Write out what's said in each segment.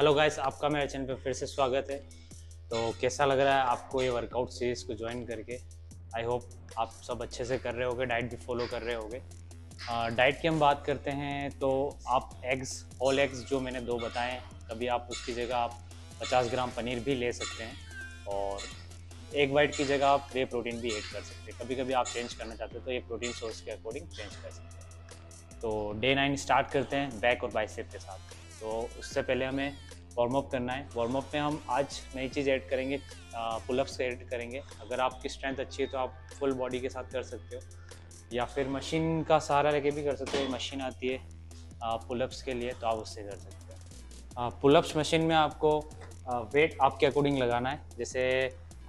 Hello guys आपका मेरे channel पे फिर से स्वागत है। तो कैसा लग रहा है आपको ये वर्कआउट सीरीज़ को ज्वाइन करके? आई होप आप सब अच्छे से कर रहे होगे डाइट भी फॉलो कर रहे होगे। डाइट की हम बात करते हैं तो आप एग्स ऑल एग्स जो मैंने दो बताए कभी आप उसकी जगह आप 50 ग्राम पनीर भी ले सकते हैं और एक वाइट की जगह आप वे प्रोटीन भी ऐड कर सकते हैं। कभी कभी आप चेंज करना चाहते हो तो ये प्रोटीन सोर्स के अकॉर्डिंग चेंज कर सकते हैं। तो डे नाइन स्टार्ट करते हैं बैक और बाइसेप के साथ। तो उससे पहले हमें वार्म अप करना है। वार्म अप में हम आज नई चीज़ ऐड करेंगे पुलअप्स ऐड करेंगे। अगर आपकी स्ट्रेंथ अच्छी है तो आप फुल बॉडी के साथ कर सकते हो। या फिर मशीन का सहारा लेके भी कर सकते हो। मशीन आती है पुलअप्स के लिए तो आप उससे कर सकते हो। पुलअप्स मशीन में आपको वेट आपके अकॉर्डिंग लगाना है। जैसे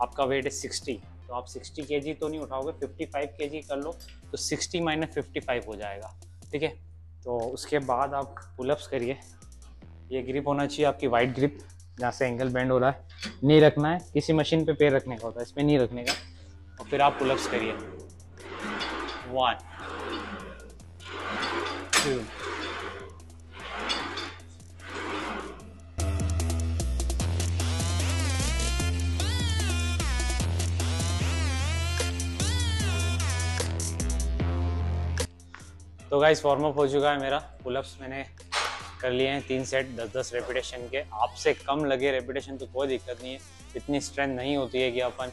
आपका वेट है सिक्सटी तो आप सिक्सटी के तो नहीं उठाओगे फिफ्टी फाइव के कर लो तो सिक्सटी माइनस फिफ्टी फाइव हो जाएगा। ठीक है? तो उसके बाद आप पुलअप्स करिए। ये ग्रिप होना चाहिए आपकी वाइट ग्रिप जहाँ से एंगल बेंड हो रहा है। नहीं रखना है, किसी मशीन पे पैर रखने का होता है, इसमें नहीं रखने का। और फिर आप पुलअप्स करिए। वन टू तो गाइस वार्म अप हो चुका है मेरा। पुलअप्स मैंने कर लिए हैं तीन सेट दस दस रेपिटेशन के। आपसे कम लगे रेपिटेशन तो कोई दिक्कत नहीं है। इतनी स्ट्रेंथ नहीं होती है कि अपन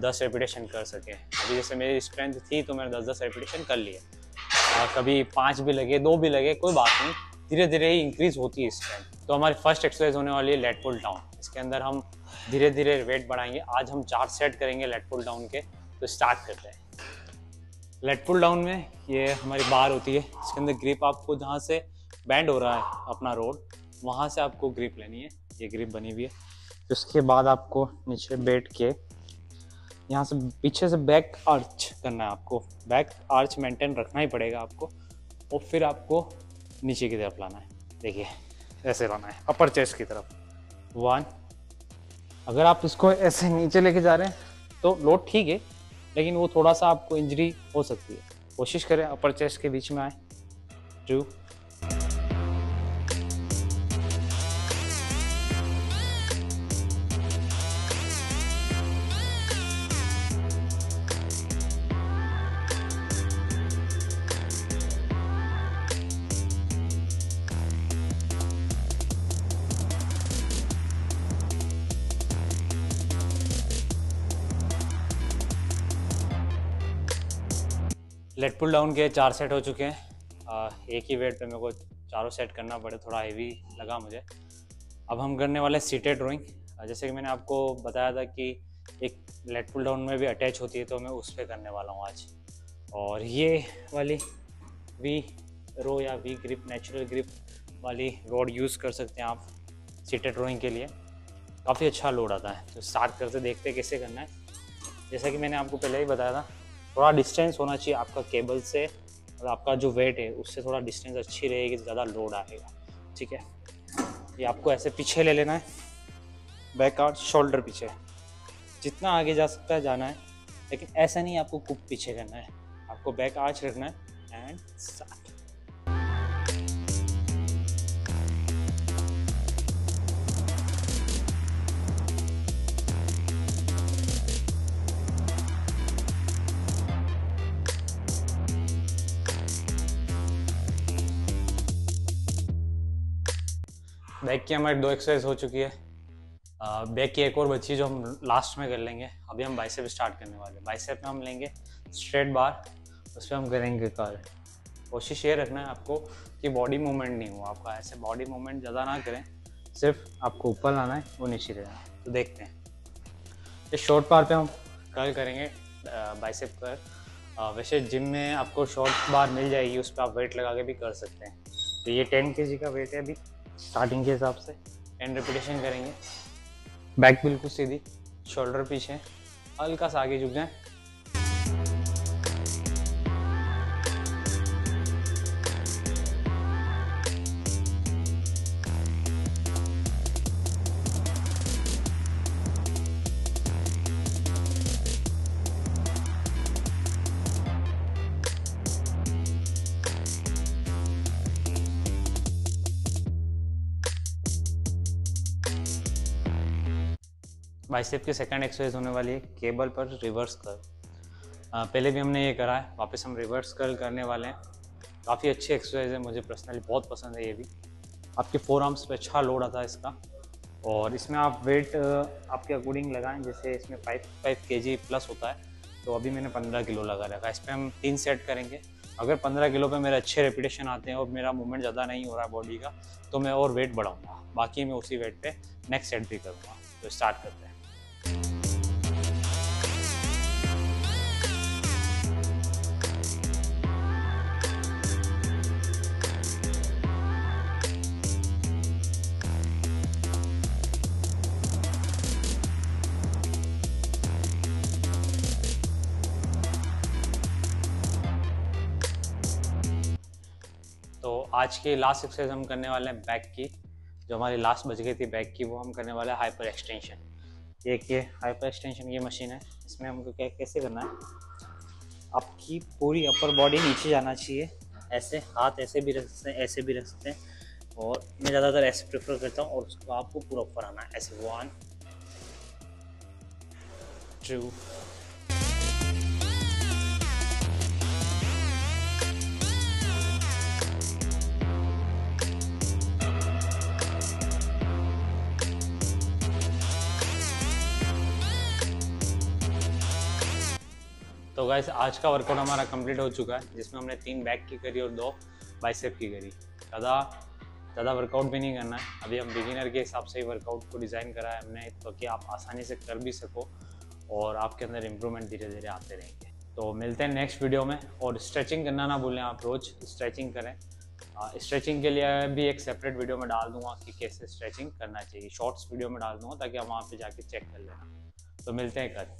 दस रेपिटेशन कर सकें। अभी जैसे मेरी स्ट्रेंथ थी तो मैंने दस दस रेपिटेशन कर लिए। कभी पाँच भी लगे, दो भी लगे, कोई बात नहीं। धीरे धीरे ही इंक्रीज होती है स्ट्रेंथ तो हमारी फ़र्स्ट एक्सरसाइज होने वाली है लेट पुल डाउन इसके अंदर हम धीरे धीरे वेट बढ़ाएँगे। आज हम चार सेट करेंगे लेट पुल डाउन के। तो स्टार्ट करते हैं। लेट पुल डाउन में ये हमारी बार होती है। इसके अंदर ग्रिप आपको जहाँ से बैंड हो रहा है अपना रोड वहाँ से आपको ग्रिप लेनी है। ये ग्रिप बनी हुई है। उसके बाद आपको नीचे बैठ के यहाँ से पीछे से बैक आर्च करना है आपको। बैक आर्च मेंटेन रखना ही पड़ेगा आपको और फिर आपको नीचे की तरफ़ लाना है। देखिए, ऐसे लाना है अपर चेस्ट की तरफ़। वन अगर आप इसको ऐसे नीचे लेके जा रहे हैं तो लोड ठीक है, लेकिन वो थोड़ा सा आपको इंजरी हो सकती है। कोशिश करें अपर चेस्ट के बीच में आए। टू लेट पुल डाउन के चार सेट हो चुके हैं। एक ही वेट पे मेरे को चारों सेट करना पड़े, थोड़ा हेवी लगा मुझे। अब हम करने वाले हैं सीटेड ड्राइंग जैसे कि मैंने आपको बताया था कि एक लेट पुल डाउन में भी अटैच होती है तो मैं उस पर करने वाला हूँ आज। और ये वाली वी रो या वी ग्रिप नेचुरल ग्रिप वाली रोड यूज़ कर सकते हैं आप सीटेड ड्राइंग के लिए। काफ़ी अच्छा लोड आता है। तो स्टार्ट करते देखते कैसे करना है। जैसा कि मैंने आपको पहले ही बताया था थोड़ा डिस्टेंस होना चाहिए आपका केबल से और आपका जो वेट है, उससे थोड़ा डिस्टेंस अच्छी रहेगी, ज़्यादा लोड आएगा। ठीक है? ये आपको ऐसे पीछे ले लेना है। बैक आउट शोल्डर पीछे। जितना आगे जा सकता है, जाना है। लेकिन ऐसा नहीं आपको कुप पीछे करना है। आपको बैक आर्च रखना है एंड बैक की हमारी दो एक्सरसाइज हो चुकी है। बैक की एक और बची जो हम लास्ट में कर लेंगे। अभी हम बाइसेप स्टार्ट करने वाले हैं। बाइसेप में हम लेंगे स्ट्रेट बार उस पर हम करेंगे कर कोशिश ये रखना है आपको कि बॉडी मूवमेंट नहीं हो आपका। ऐसे बॉडी मूवमेंट ज़्यादा ना करें। सिर्फ़ आपको ऊपर लाना है, वो नीचे रहना है। तो देखते हैं। इस शॉर्ट बार पे हम कल करेंगे बाइसेप कर वैसे जिम में आपको शॉर्ट बार मिल जाएगी, उस पर आप वेट लगा के भी कर सकते हैं। तो ये टेन के का वेट है अभी। स्टार्टिंग के हिसाब से। एंड रिपीटेशन करेंगे। बैक बिल्कुल सीधी। शोल्डर पीछे। हल्का सा आगे झुक जाए। बाइसेप की सेकंड एक्सरसाइज होने वाली है केबल पर रिवर्स कर पहले भी हमने ये करा है, वापस हम रिवर्स कर्ल करने वाले हैं। काफ़ी अच्छी एक्सरसाइज है, मुझे पर्सनली बहुत पसंद है ये भी। आपके फोर आर्म्स पर अच्छा लोड आता है इसका। और इसमें आप वेट आपके अकॉर्डिंग लगाएँ, जैसे इसमें फाइव फाइव के प्लस होता है तो अभी मैंने पंद्रह किलो लगा रखा इस पर हम तीन सेट करेंगे। अगर पंद्रह किलो पे मेरे अच्छे रेपिटेशन आते हैं और मेरा मूवमेंट ज़्यादा नहीं हो रहा है बॉडी का तो मैं और वेट बढ़ाऊँगा। बाकी मैं उसी वेट पे नेक्स्ट सेट भी करूँगा। तो स्टार्ट करते हैं। आज के लास्ट एक्सरसाइज हम करने वाले हैं बैक की। जो हमारी लास्ट बच गई थी बैक की, वो हम करने वाले हैं हाइपर एक्सटेंशन एक ये हाइपर एक्सटेंशन की मशीन है। इसमें हमको क्या, कैसे करना है? आपकी पूरी अपर बॉडी नीचे जाना चाहिए। ऐसे हाथ ऐसे भी रख सकते हैं, ऐसे भी रख सकते हैं। और मैं ज़्यादातर ऐसे प्रेफर करता हूँ और उसको आपको पूरा ऊपर आना है। ऐसे वन टू तो गाइस आज का वर्कआउट हमारा कंप्लीट हो चुका है, जिसमें हमने तीन बैक की करी और दो बाइसेप की करी। ज़्यादा ज़्यादा वर्कआउट भी नहीं करना है। अभी हम बिगिनर के हिसाब से ही वर्कआउट को डिज़ाइन करा है हमने तो कि आप आसानी से कर भी सको और आपके अंदर इम्प्रूवमेंट धीरे धीरे आते रहेंगे। तो मिलते हैं नेक्स्ट वीडियो में, और स्ट्रेचिंग करना ना भूलें आप रोज़ स्ट्रेचिंग करें। स्ट्रेचिंग के लिए भी एक सेपरेट वीडियो में डाल दूँगा कि कैसे स्ट्रेचिंग करना चाहिए। शॉर्ट्स वीडियो में डाल दूँगा, ताकि आप वहाँ पे जाके चेक कर लेना। तो मिलते हैं कल।